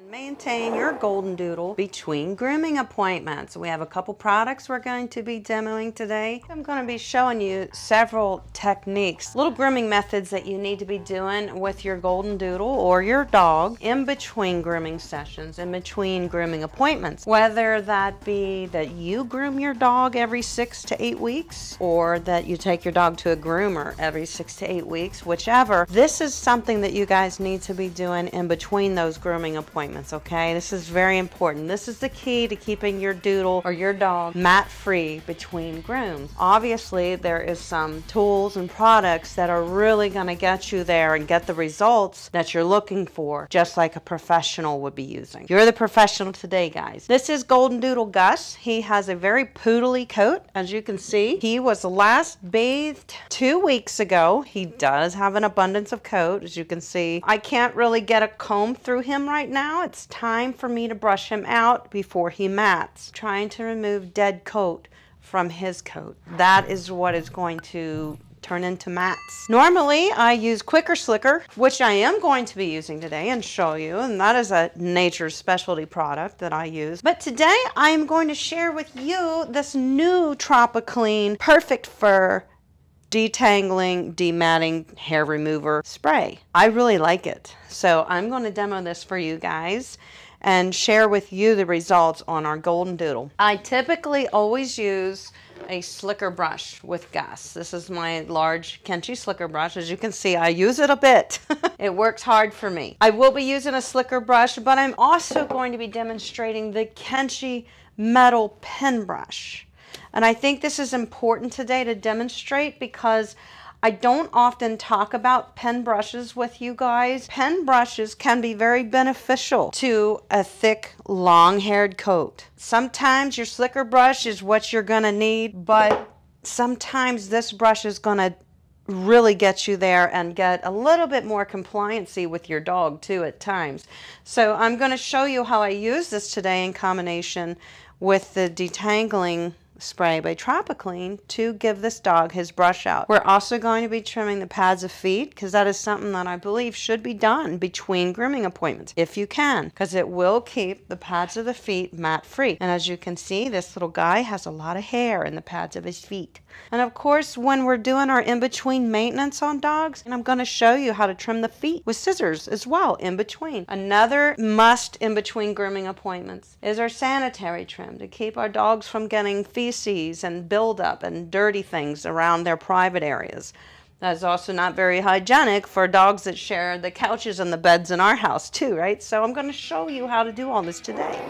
And maintain your golden doodle between grooming appointments. We have a couple products we're going to be demoing today. I'm going to be showing you several techniques, little grooming methods that you need to be doing with your golden doodle or your dog in between grooming sessions, in between grooming appointments. Whether that be that you groom your dog every six to eight weeks or that you take your dog to a groomer every six to eight weeks, whichever. This is something that you guys need to be doing in between those grooming appointments, okay? This is very important. This is the key to keeping your doodle or your dog mat free between grooms. Obviously, there is some tools and products that are really going to get you there and get the results that you're looking for, just like a professional would be using. You're the professional today, guys. This is Golden Doodle Gus. He has a very poodly coat, as you can see. He was last bathed two weeks ago. He does have an abundance of coat, as you can see. I can't really get a comb through him right now. It's time for me to brush him out before he mats. Trying to remove dead coat from his coat. That is what is going to turn into mats. Normally I use Quicker Slicker, which I am going to be using today and show you, and that is a Nature's specialty product that I use. But today I am going to share with you this new Tropiclean Perfect Fur detangling, dematting hair remover spray. I really like it. So I'm going to demo this for you guys and share with you the results on our Golden Doodle. I typically always use a slicker brush with Gus. This is my large Kenchii slicker brush. As you can see, I use it a bit. it works hard for me. I will be using a slicker brush, but I'm also going to be demonstrating the Kenchii metal pen brush. And I think this is important today to demonstrate because I don't often talk about pen brushes with you guys. Pen brushes can be very beneficial to a thick, long-haired coat. Sometimes your slicker brush is what you're going to need, but sometimes this brush is going to really get you there and get a little bit more compliancy with your dog too at times. So I'm going to show you how I use this today in combination with the detangling spray by Tropiclean to give this dog his brush out. We're also going to be trimming the pads of feet because that is something that I believe should be done between grooming appointments if you can because it will keep the pads of the feet mat free. And as you can see, this little guy has a lot of hair in the pads of his feet. And of course, when we're doing our in-between maintenance on dogs, and I'm going to show you how to trim the feet with scissors as well in between. Another must in between grooming appointments is our sanitary trim to keep our dogs from getting feces and buildup and dirty things around their private areas. That's also not very hygienic for dogs that share the couches and the beds in our house too, right? So I'm going to show you how to do all this today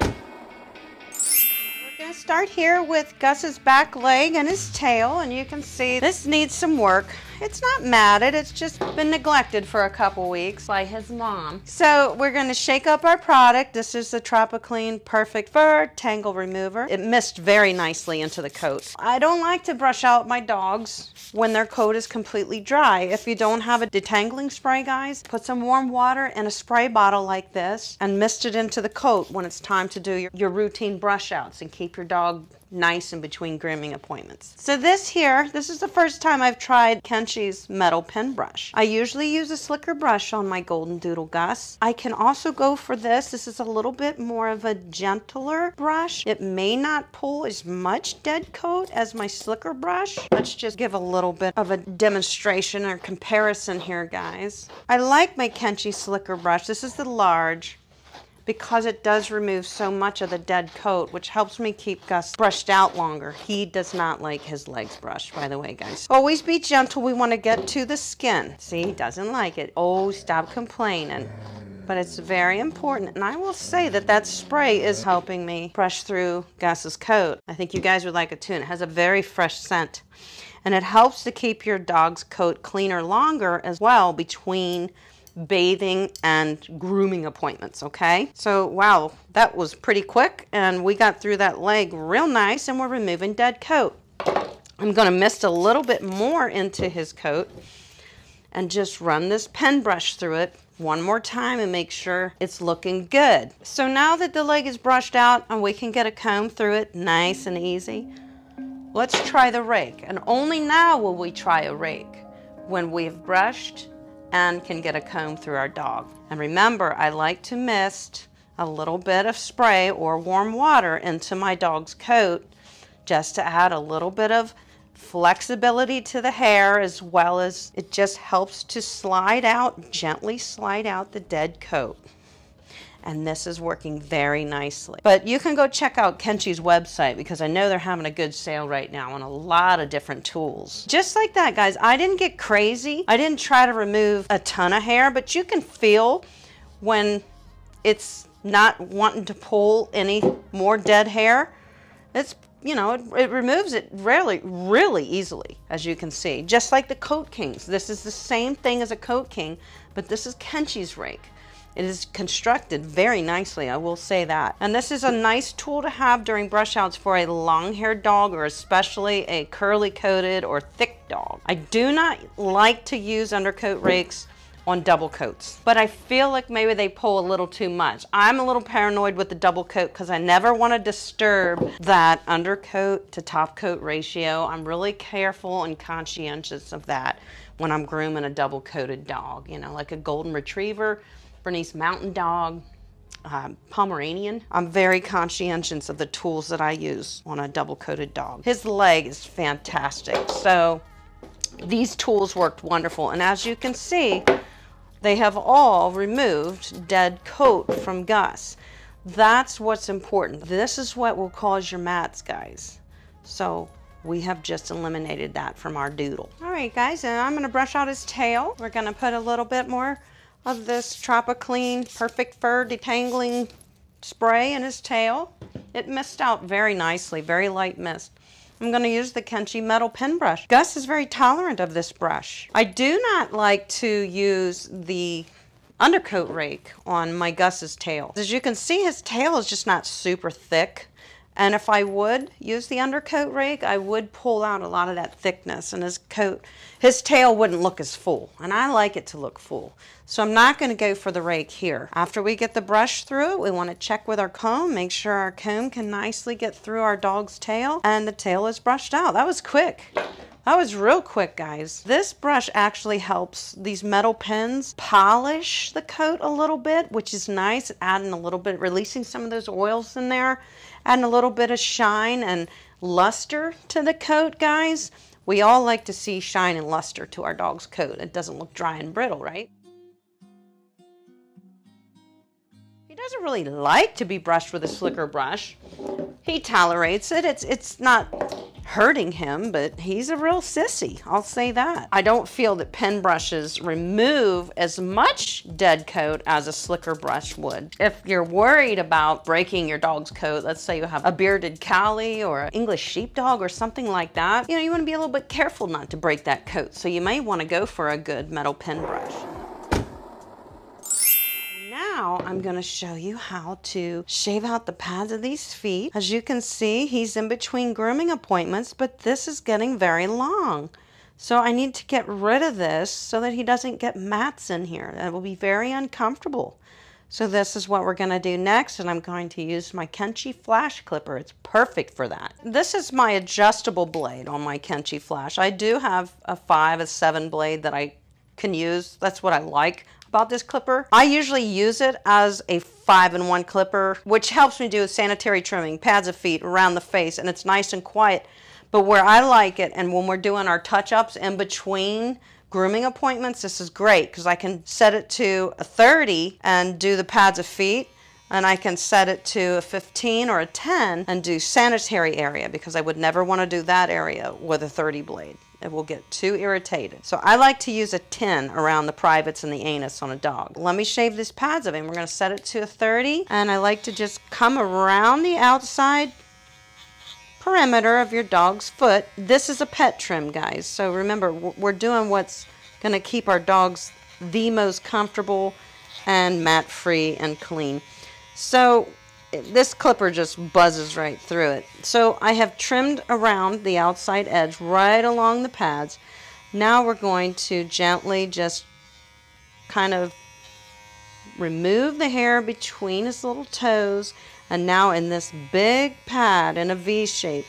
We're going to start here with Gus's back leg and his tail, and you can see this needs some work. It's not matted, it's just been neglected for a couple weeks by his mom. So we're going to shake up our product. This is the Tropiclean Perfect Fur Tangle Remover. It mist very nicely into the coat. I don't like to brush out my dogs when their coat is completely dry. If you don't have a detangling spray, guys, put some warm water in a spray bottle like this and mist it into the coat when it's time to do your, your routine brush outs and keep your dog nice in between grooming appointments. So this here, this is the first time I've tried Kenchii's metal pen brush. I usually use a slicker brush on my Golden Doodle Gus. I can also go for this. This is a little bit more of a gentler brush. It may not pull as much dead coat as my slicker brush. Let's just give a little bit of a demonstration or comparison here, guys. I like my Kenchii slicker brush. This is the large because it does remove so much of the dead coat, which helps me keep Gus brushed out longer. He does not like his legs brushed, by the way, guys. Always be gentle. We want to get to the skin. See, he doesn't like it. Oh, stop complaining. But it's very important. And I will say that that spray is helping me brush through Gus's coat. I think you guys would like it too. And it has a very fresh scent. And it helps to keep your dog's coat cleaner longer as well between bathing and grooming appointments, okay? So, wow, that was pretty quick and we got through that leg real nice and we're removing dead coat. I'm to mist a little bit more into his coat and just run this pen brush through it one more time and make sure it's looking good. So now that the leg is brushed out and we can get a comb through it nice and easy, let's try the rake. And only now will we try a rake when we've brushed and can get a comb through our dog. And remember, I like to mist a little bit of spray or warm water into my dog's coat just to add a little bit of flexibility to the hair as well as it just helps to slide out, gently slide out the dead coat. And this is working very nicely. But you can go check out Kenchii's website because I know they're having a good sale right now on a lot of different tools. Just like that, guys, I didn't get crazy. I didn't try to remove a ton of hair, but you can feel when it's not wanting to pull any more dead hair. It's you know, it, it, removes it really, really easily, as you can see. Just like the Coat Kings. This is the same thing as a Coat King, but this is Kenchii's rake. It is constructed very nicely, I will say that. And this is a nice tool to have during brush outs for a long-haired dog or especially a curly-coated or thick dog. I do not like to use undercoat rakes on double coats. But I feel like maybe they pull a little too much. I'm a little paranoid with the double coat because I never want to disturb that undercoat to top coat ratio. I'm really careful and conscientious of that when I'm grooming a double coated dog, you know, like a golden retriever, Bernese mountain dog, um, Pomeranian. I'm very conscientious of the tools that I use on a double coated dog. His leg is fantastic. So these tools worked wonderful. And as you can see, they have all removed dead coat from Gus. That's what's important. This is what will cause your mats, guys. So we have just eliminated that from our doodle. All right, guys, and I'm gonna brush out his tail. We're gonna put a little bit more of this Tropiclean Perfect Fur Detangling Spray in his tail. It mist out very nicely, very light mist. I'm going to use the Kenchii metal pen brush. Gus is very tolerant of this brush. I do not like to use the undercoat rake on my Gus's tail. As you can see, his tail is just not super thick. And if I would use the undercoat rake, I would pull out a lot of that thickness and his coat, his tail wouldn't look as full. And I like it to look full. So I'm not gonna go for the rake here. After we get the brush through, we wanna check with our comb, make sure our comb can nicely get through our dog's tail and the tail is brushed out. That was quick. That was real quick, guys. This brush actually helps these metal pens polish the coat a little bit, which is nice, adding a little bit, releasing some of those oils in there, adding a little bit of shine and luster to the coat, guys. We all like to see shine and luster to our dog's coat. It doesn't look dry and brittle, right? He doesn't really like to be brushed with a slicker brush. He tolerates it. It's, it's not hurting him, but he's a real sissy. I'll say that. I don't feel that pen brushes remove as much dead coat as a slicker brush would. If you're worried about breaking your dog's coat, let's say you have a bearded collie or an English sheepdog or something like that, you know, you want to be a little bit careful not to break that coat. So you may want to go for a good metal pen brush now I'm going to show you how to shave out the pads of these feet. As you can see, he's in between grooming appointments, but this is getting very long. So I need to get rid of this so that he doesn't get mats in here. That will be very uncomfortable. So this is what we're going to do next, and I'm going to use my Kenchii Flash Clipper. It's perfect for that. This is my adjustable blade on my Kenchii Flash. I do have a 5, a 7 blade that I can use. That's what I like about this clipper. I usually use it as a five in one clipper, which helps me do sanitary trimming, pads of feet around the face, and it's nice and quiet. But where I like it, and when we're doing our touch-ups in between grooming appointments, this is great because I can set it to a 30 and do the pads of feet and I can set it to a 15 or a 10 and do sanitary area because I would never want to do that area with a 30 blade. It will get too irritated. So I like to use a 10 around the privates and the anus on a dog. Let me shave these pads of him. We're going to set it to a 30 and I like to just come around the outside perimeter of your dog's foot. This is a pet trim, guys. So remember, we're doing what's going to keep our dogs the most comfortable and mat-free and clean. So this clipper just buzzes right through it. So I have trimmed around the outside edge right along the pads. Now we're going to gently just kind of remove the hair between his little toes and now in this big pad in a V shape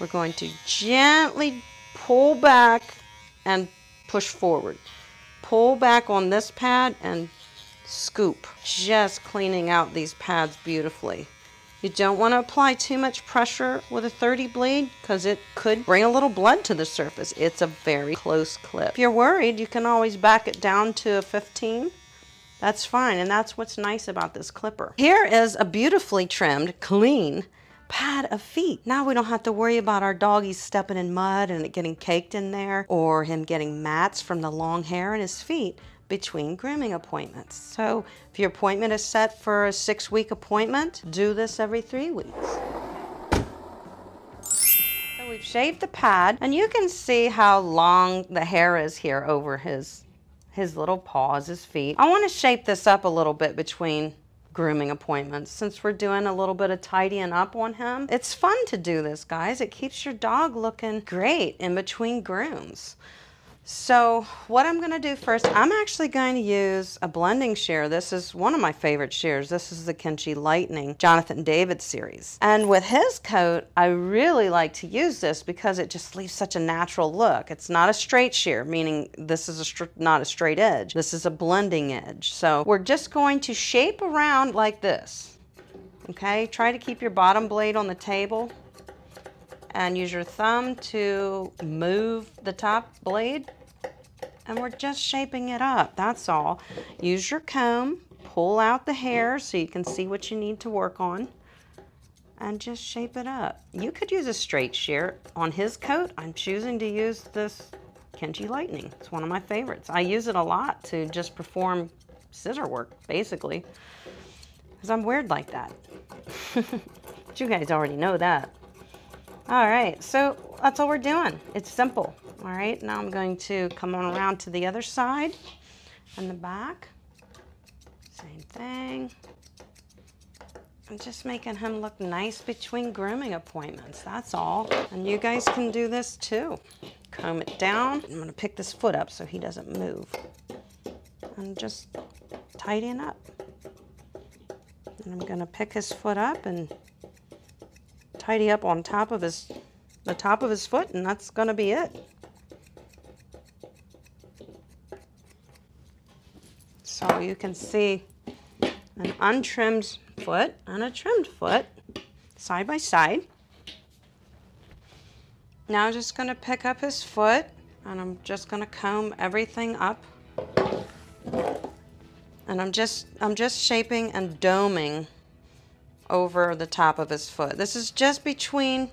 we're going to gently pull back and push forward pull back on this pad and scoop, just cleaning out these pads beautifully. You don't want to apply too much pressure with a 30 blade because it could bring a little blood to the surface. It's a very close clip. If you're worried, you can always back it down to a 15. That's fine, and that's what's nice about this clipper. Here is a beautifully trimmed, clean pad of feet. Now we don't have to worry about our doggies stepping in mud and it getting caked in there or him getting mats from the long hair in his feet between grooming appointments. So if your appointment is set for a six week appointment, do this every three weeks. So we've shaved the pad and you can see how long the hair is here over his, his little paws, his feet. I want to shape this up a little bit between grooming appointments since we're doing a little bit of tidying up on him. It's fun to do this, guys. It keeps your dog looking great in between grooms. So what I'm going to do first, I'm actually going to use a blending shear. This is one of my favorite shears. This is the Kenchii Lightning Jonathan David series. And with his coat, I really like to use this because it just leaves such a natural look. It's not a straight shear, meaning this is a not a straight edge. This is a blending edge. So we're just going to shape around like this. Okay, try to keep your bottom blade on the table and use your thumb to move the top blade and we're just shaping it up, that's all. Use your comb, pull out the hair so you can see what you need to work on, and just shape it up. You could use a straight shear. On his coat, I'm choosing to use this Kenchii Lightning. It's one of my favorites. I use it a lot to just perform scissor work, basically, because I'm weird like that. but you guys already know that. All right, so that's all we're doing. It's simple. All right, now I'm going to come on around to the other side and the back. Same thing. I'm just making him look nice between grooming appointments, that's all. And you guys can do this too. Comb it down. I'm gonna pick this foot up so he doesn't move. And just tidying up. And I'm gonna pick his foot up and tidy up on top of his, the top of his foot and that's gonna be it. So you can see an untrimmed foot and a trimmed foot side by side. Now I'm just going to pick up his foot and I'm just going to comb everything up. And I'm just I'm just shaping and doming over the top of his foot. This is just between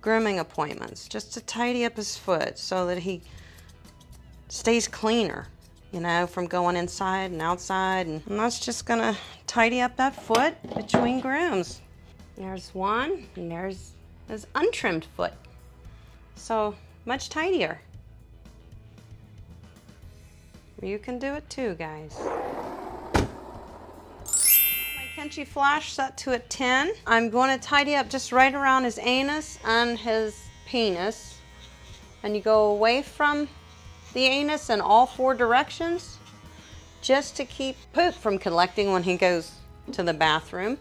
grooming appointments, just to tidy up his foot so that he stays cleaner you know, from going inside and outside. And that's just gonna tidy up that foot between grooms. There's one, and there's his untrimmed foot. So much tidier. You can do it too, guys. My Flash set to a 10. I'm going to tidy up just right around his anus and his penis. And you go away from the anus in all four directions just to keep poop from collecting when he goes to the bathroom.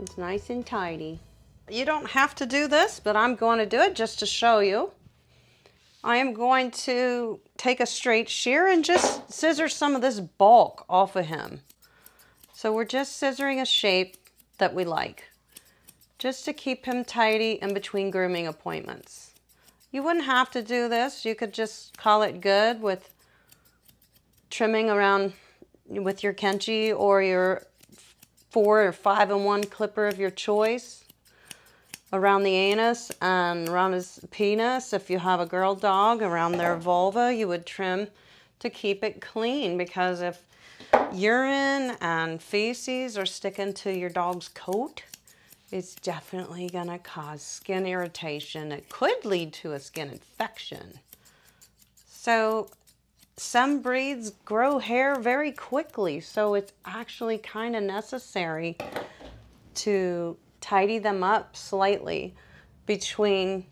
It's nice and tidy. You don't have to do this, but I'm going to do it just to show you. I am going to take a straight shear and just scissor some of this bulk off of him. So we're just scissoring a shape that we like, just to keep him tidy in between grooming appointments. You wouldn't have to do this. You could just call it good with trimming around with your Kenchii or your four or five in one clipper of your choice around the anus and around his penis. If you have a girl dog around their vulva, you would trim to keep it clean because if urine and feces are sticking to your dog's coat, it's definitely going to cause skin irritation. It could lead to a skin infection. So some breeds grow hair very quickly, so it's actually kind of necessary to tidy them up slightly between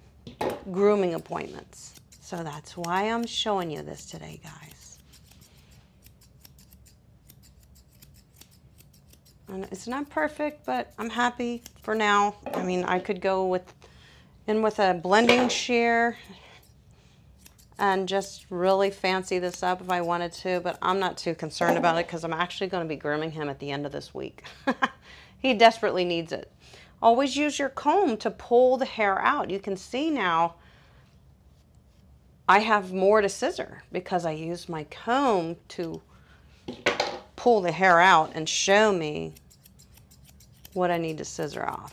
grooming appointments. So that's why I'm showing you this today, guys. And it's not perfect, but I'm happy for now. I mean, I could go with in with a blending shear and just really fancy this up if I wanted to, but I'm not too concerned about it because I'm actually going to be grooming him at the end of this week. he desperately needs it. Always use your comb to pull the hair out. You can see now I have more to scissor because I use my comb to pull the hair out and show me what I need to scissor off.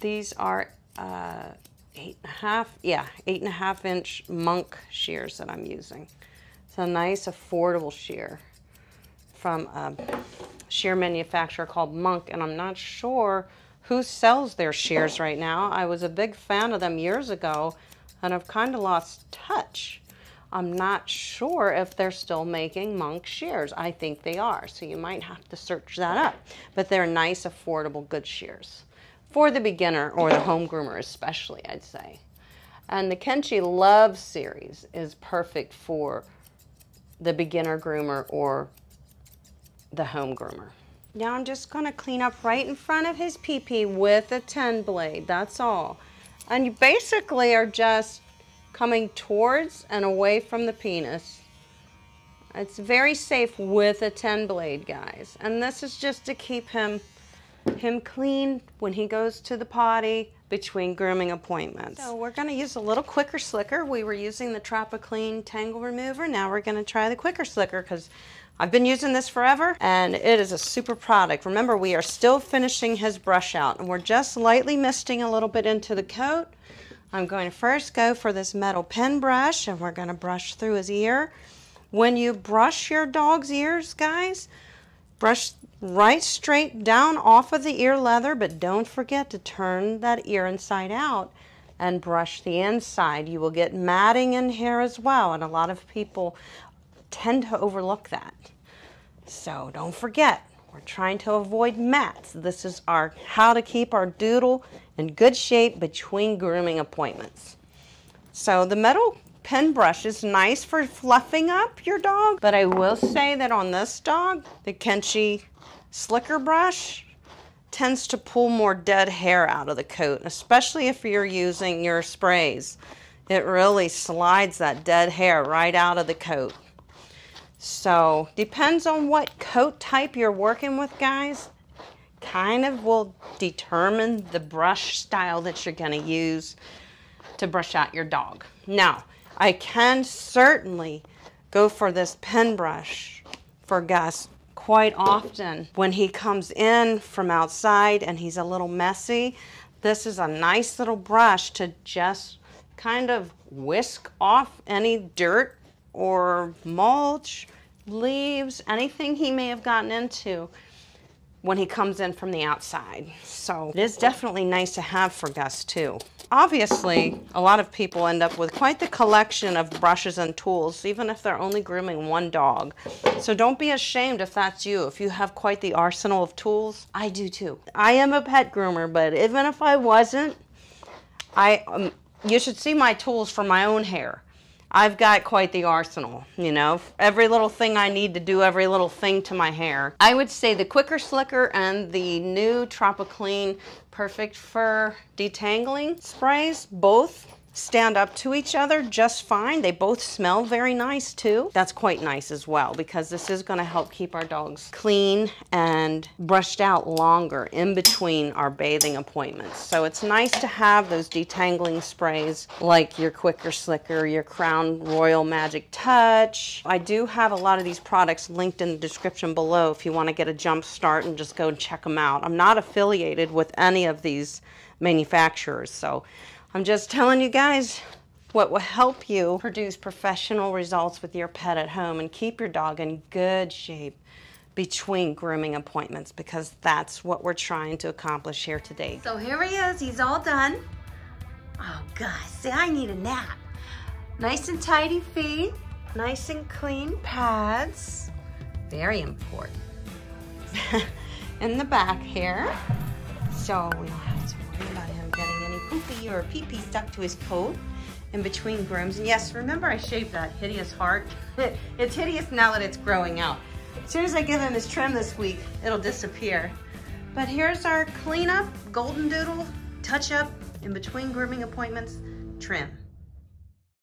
These are uh, eight and a half, yeah, eight and a half inch monk shears that I'm using. It's a nice affordable shear from a shear manufacturer called Monk, and I'm not sure who sells their shears right now. I was a big fan of them years ago, and I've kind of lost touch. I'm not sure if they're still making Monk shears. I think they are, so you might have to search that up. But they're nice, affordable, good shears for the beginner or the home groomer especially, I'd say. And the Kenchii Love series is perfect for the beginner groomer or the home groomer. Now I'm just going to clean up right in front of his pee-pee with a 10 blade, that's all. And you basically are just coming towards and away from the penis. It's very safe with a 10 blade, guys. And this is just to keep him him clean when he goes to the potty between grooming appointments. So we're going to use a little quicker slicker. We were using the Tropiclean Tangle Remover. Now we're going to try the quicker slicker because I've been using this forever and it is a super product. Remember, we are still finishing his brush out and we're just lightly misting a little bit into the coat. I'm going to first go for this metal pen brush and we're going to brush through his ear. When you brush your dog's ears, guys, brush right straight down off of the ear leather, but don't forget to turn that ear inside out and brush the inside. You will get matting in here as well, and a lot of people tend to overlook that. So don't forget, we're trying to avoid mats. This is our how to keep our doodle in good shape between grooming appointments. So the metal pen brush is nice for fluffing up your dog, but I will say that on this dog, the Kenchii Slicker brush tends to pull more dead hair out of the coat, especially if you're using your sprays. It really slides that dead hair right out of the coat. So depends on what coat type you're working with, guys. Kind of will determine the brush style that you're going to use to brush out your dog. Now, I can certainly go for this pen brush for Gus quite often when he comes in from outside and he's a little messy. This is a nice little brush to just kind of whisk off any dirt or mulch, leaves, anything he may have gotten into when he comes in from the outside. So it is definitely nice to have for Gus too. Obviously, a lot of people end up with quite the collection of brushes and tools, even if they're only grooming one dog. So don't be ashamed if that's you. If you have quite the arsenal of tools, I do too. I am a pet groomer, but even if I wasn't, I um, you should see my tools for my own hair. I've got quite the arsenal, you know, every little thing I need to do every little thing to my hair. I would say the Quicker Slicker and the new Tropiclean Perfect Fur Detangling sprays, both stand up to each other just fine. They both smell very nice too. That's quite nice as well because this is going to help keep our dogs clean and brushed out longer in between our bathing appointments. So it's nice to have those detangling sprays like your Quicker Slicker, your Crown Royale Magic Touch. I do have a lot of these products linked in the description below if you want to get a jump start and just go and check them out. I'm not affiliated with any of these manufacturers so I'm just telling you guys what will help you produce professional results with your pet at home and keep your dog in good shape between grooming appointments because that's what we're trying to accomplish here today. So here he is, he's all done. Oh gosh, see I need a nap. Nice and tidy feet, nice and clean pads. Very important. in the back here. So we poopy or pee-pee stuck to his coat in between grooms. And yes, remember I shaved that hideous heart? it's hideous now that it's growing out. As soon as I give him his trim this week, it'll disappear. But here's our cleanup, golden doodle, touch up, in between grooming appointments, trim.